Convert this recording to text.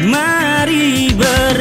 Mari ber